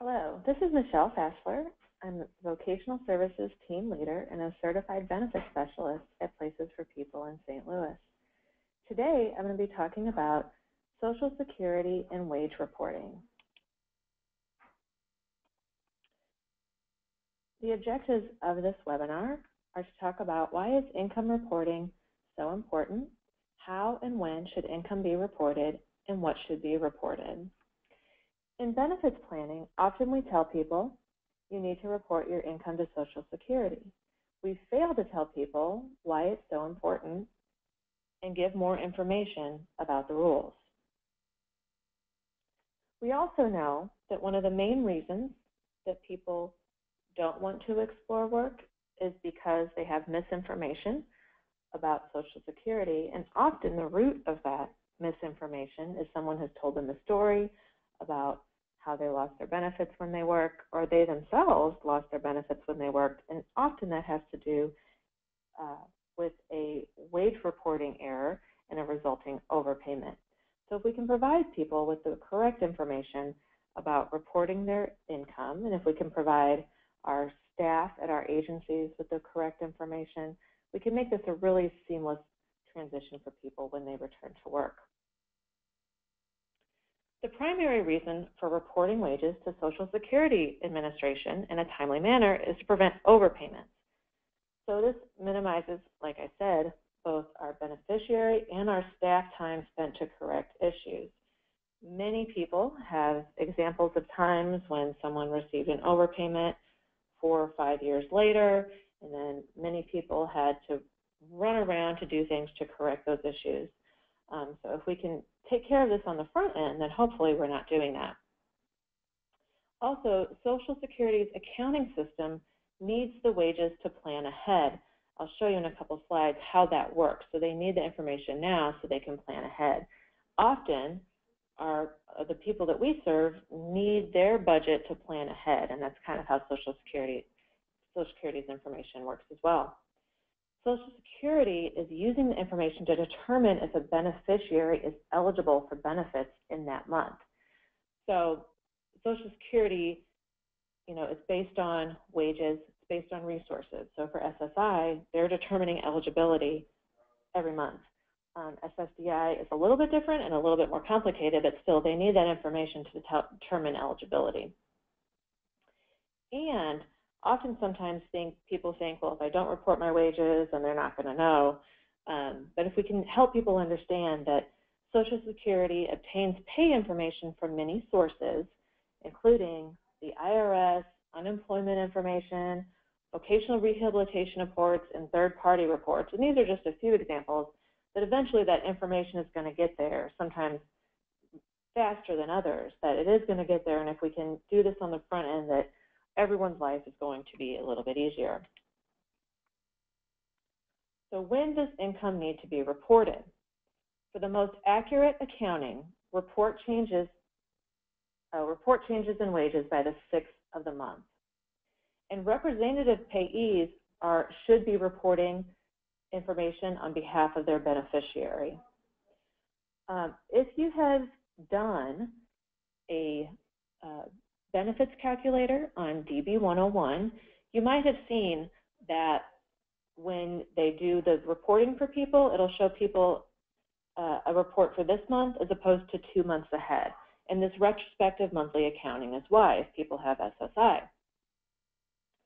Hello, this is Michelle Fassler. I'm a Vocational Services Team Leader and a Certified Benefits Specialist at Places for People in St. Louis. Today, I'm going to be talking about Social Security and wage reporting. The objectives of this webinar are to talk about why is income reporting so important, how and when should income be reported, and what should be reported. In benefits planning, often we tell people you need to report your income to Social Security. We fail to tell people why it's so important and give more information about the rules. We also know that one of the main reasons that people don't want to explore work is because they have misinformation about Social Security, and often the root of that misinformation is someone has told them a story about how they lost their benefits when they work, or they themselves lost their benefits when they worked, and often that has to do uh, with a wage reporting error and a resulting overpayment. So if we can provide people with the correct information about reporting their income, and if we can provide our staff at our agencies with the correct information, we can make this a really seamless transition for people when they return to work. The primary reason for reporting wages to Social Security Administration in a timely manner is to prevent overpayments. So this minimizes, like I said, both our beneficiary and our staff time spent to correct issues. Many people have examples of times when someone received an overpayment four or five years later, and then many people had to run around to do things to correct those issues. Um, so if we can take care of this on the front end, then hopefully we're not doing that. Also, Social Security's accounting system needs the wages to plan ahead. I'll show you in a couple slides how that works. So they need the information now so they can plan ahead. Often, our, uh, the people that we serve need their budget to plan ahead, and that's kind of how Social Security, Social Security's information works as well. Social Security is using the information to determine if a beneficiary is eligible for benefits in that month. So Social Security, you know, is based on wages, it's based on resources. So for SSI, they're determining eligibility every month. Um, SSDI is a little bit different and a little bit more complicated, but still they need that information to determine eligibility. And often sometimes think people think, well, if I don't report my wages, then they're not going to know. Um, but if we can help people understand that Social Security obtains pay information from many sources, including the IRS, unemployment information, vocational rehabilitation reports, and third-party reports. And these are just a few examples, but eventually that information is going to get there, sometimes faster than others, that it is going to get there. And if we can do this on the front end, that everyone's life is going to be a little bit easier. So when does income need to be reported? For the most accurate accounting, report changes, uh, report changes in wages by the 6th of the month. And representative payees are, should be reporting information on behalf of their beneficiary. Um, if you have done a uh, benefits calculator on DB 101, you might have seen that when they do the reporting for people, it'll show people uh, a report for this month as opposed to two months ahead. And this retrospective monthly accounting is why if people have SSI.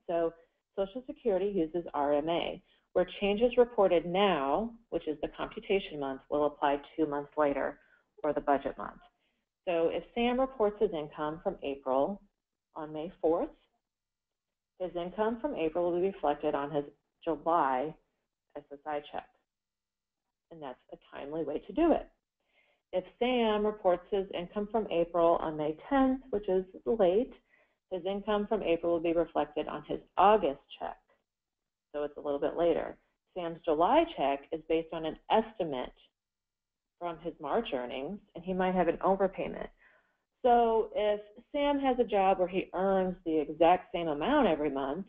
So Social Security uses RMA, where changes reported now, which is the computation month, will apply two months later, or the budget month. So if Sam reports his income from April on May 4th, his income from April will be reflected on his July SSI check. And that's a timely way to do it. If Sam reports his income from April on May 10th, which is late, his income from April will be reflected on his August check. So it's a little bit later. Sam's July check is based on an estimate from his March earnings, and he might have an overpayment. So if Sam has a job where he earns the exact same amount every month,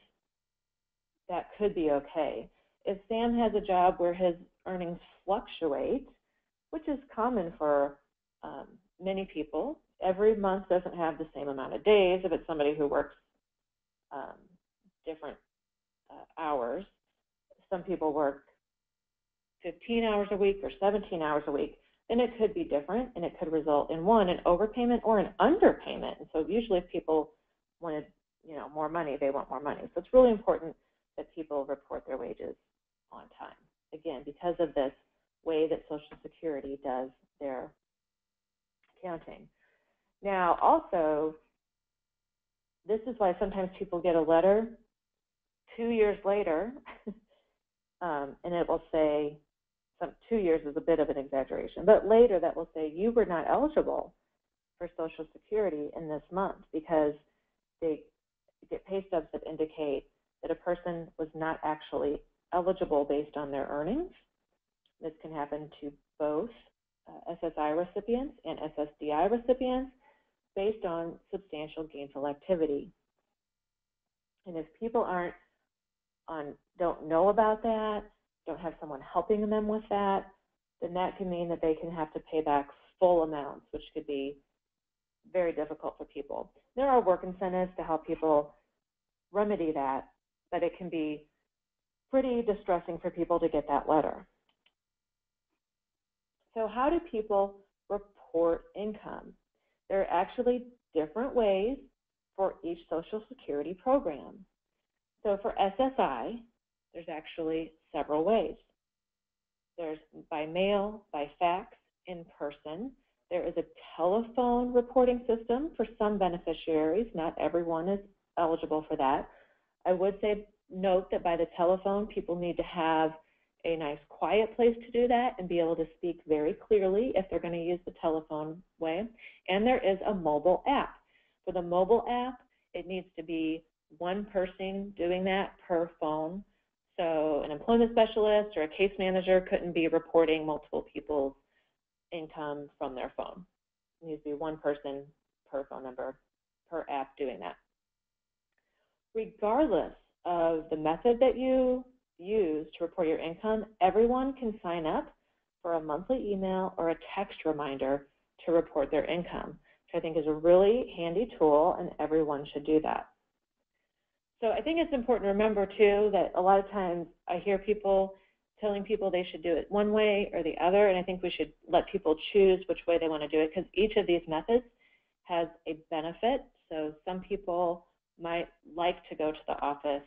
that could be okay. If Sam has a job where his earnings fluctuate, which is common for um, many people. Every month doesn't have the same amount of days if it's somebody who works um, different uh, hours. Some people work 15 hours a week or 17 hours a week, then it could be different and it could result in one, an overpayment or an underpayment. And so usually if people wanted, you know, more money, they want more money. So it's really important that people report their wages on time. Again, because of this way that Social Security does their accounting. Now, also, this is why sometimes people get a letter two years later, um, and it will say, two years is a bit of an exaggeration, but later that will say you were not eligible for Social Security in this month because they get pay stubs that indicate that a person was not actually eligible based on their earnings. This can happen to both uh, SSI recipients and SSDI recipients based on substantial gainful activity. And if people aren't on don't know about that, don't have someone helping them with that, then that can mean that they can have to pay back full amounts, which could be very difficult for people. There are work incentives to help people remedy that, but it can be pretty distressing for people to get that letter. So how do people report income? There are actually different ways for each Social Security program. So for SSI, there's actually several ways. There's by mail, by fax, in person. There is a telephone reporting system for some beneficiaries. Not everyone is eligible for that. I would say note that by the telephone, people need to have a nice quiet place to do that and be able to speak very clearly if they're going to use the telephone way. And there is a mobile app. For the mobile app, it needs to be one person doing that per phone. So an employment specialist or a case manager couldn't be reporting multiple people's income from their phone. It needs to be one person per phone number per app doing that. Regardless of the method that you use to report your income, everyone can sign up for a monthly email or a text reminder to report their income, which I think is a really handy tool and everyone should do that. So I think it's important to remember too that a lot of times I hear people telling people they should do it one way or the other, and I think we should let people choose which way they want to do it because each of these methods has a benefit. So some people might like to go to the office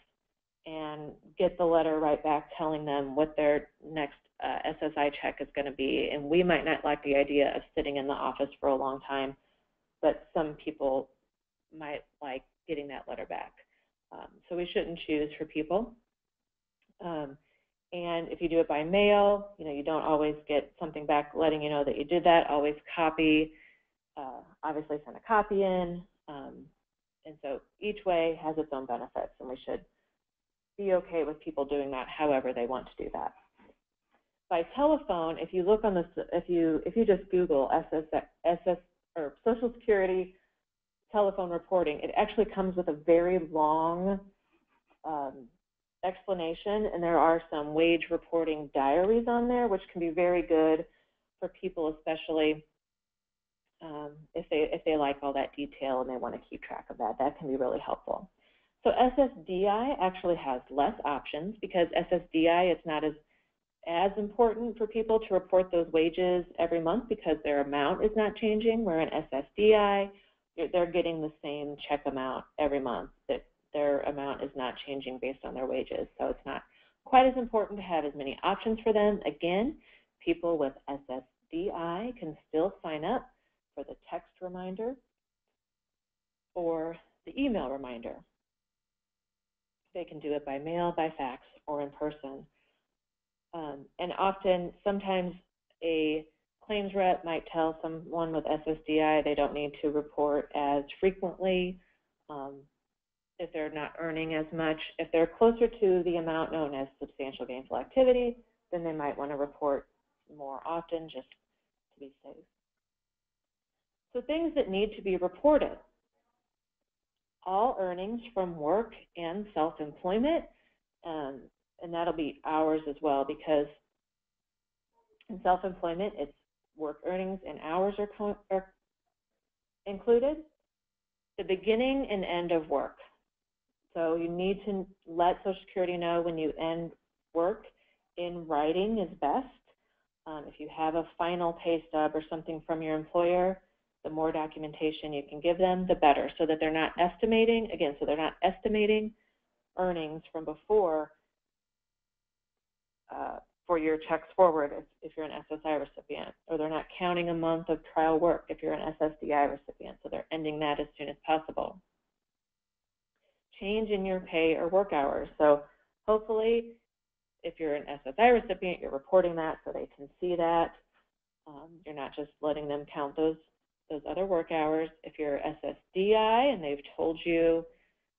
and get the letter right back telling them what their next uh, SSI check is going to be, and we might not like the idea of sitting in the office for a long time, but some people might like getting that letter back. Um, so we shouldn't choose for people. Um, and if you do it by mail, you know, you don't always get something back letting you know that you did that. Always copy, uh, obviously send a copy in. Um, and so each way has its own benefits, and we should be okay with people doing that however they want to do that. By telephone, if you look on this, if you if you just Google SS, SS or Social Security telephone reporting, it actually comes with a very long um, explanation, and there are some wage reporting diaries on there, which can be very good for people, especially um, if they if they like all that detail and they want to keep track of that. That can be really helpful. So SSDI actually has less options because SSDI is not as as important for people to report those wages every month because their amount is not changing, where in SSDI, they're getting the same check amount every month. That their amount is not changing based on their wages. So it's not quite as important to have as many options for them. Again, people with SSDI can still sign up for the text reminder or the email reminder. They can do it by mail, by fax, or in person. Um, and often, sometimes a claims rep might tell someone with SSDI they don't need to report as frequently um, if they're not earning as much. If they're closer to the amount known as substantial gainful activity, then they might want to report more often just to be safe. So things that need to be reported. All earnings from work and self-employment, um, and that'll be hours as well because in self-employment, it's work earnings and hours are, are included the beginning and end of work. So you need to let Social Security know when you end work in writing is best. Um, if you have a final pay stub or something from your employer, the more documentation you can give them, the better, so that they're not estimating, again, so they're not estimating earnings from before uh, for your checks forward if, if you're an SSI recipient, or they're not counting a month of trial work if you're an SSDI recipient, so they're ending that as soon as possible. Change in your pay or work hours. So hopefully, if you're an SSI recipient, you're reporting that so they can see that. Um, you're not just letting them count those those other work hours. If you're SSDI and they've told you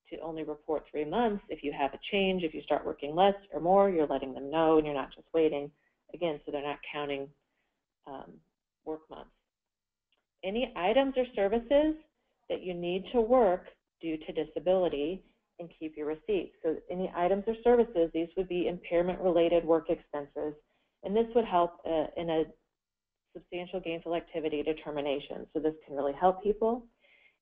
to only report three months. If you have a change, if you start working less or more, you're letting them know and you're not just waiting. Again, so they're not counting um, work months. Any items or services that you need to work due to disability and keep your receipts. So any items or services, these would be impairment-related work expenses, and this would help uh, in a substantial gainful activity determination. So this can really help people.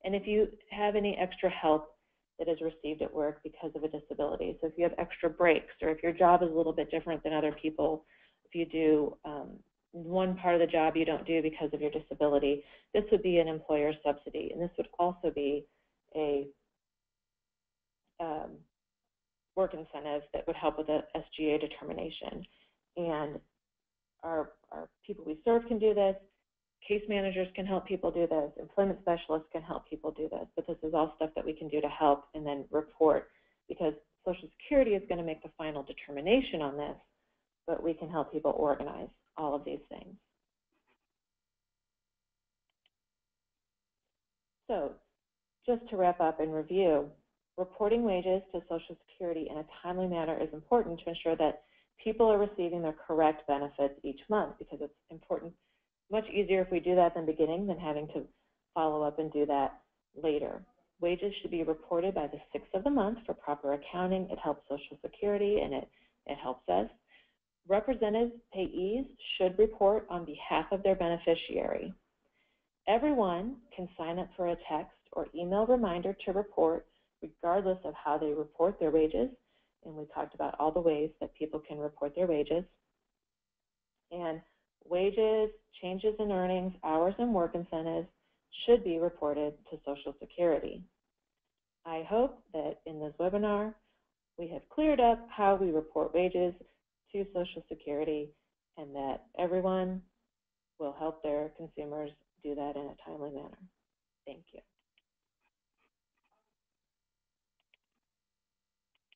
And if you have any extra help that is received at work because of a disability. So if you have extra breaks or if your job is a little bit different than other people, if you do um, one part of the job you don't do because of your disability, this would be an employer subsidy. And this would also be a um, work incentive that would help with the SGA determination. And our, our people we serve can do this. Case managers can help people do this. Employment specialists can help people do this. But this is all stuff that we can do to help and then report because Social Security is going to make the final determination on this, but we can help people organize all of these things. So just to wrap up and review, reporting wages to Social Security in a timely manner is important to ensure that people are receiving their correct benefits each month because it's important much easier if we do that in the beginning than having to follow up and do that later. Wages should be reported by the sixth of the month for proper accounting. It helps Social Security and it, it helps us. Represented payees should report on behalf of their beneficiary. Everyone can sign up for a text or email reminder to report regardless of how they report their wages. And we talked about all the ways that people can report their wages. And wages, changes in earnings, hours, and work incentives should be reported to Social Security. I hope that in this webinar, we have cleared up how we report wages to Social Security and that everyone will help their consumers do that in a timely manner. Thank you.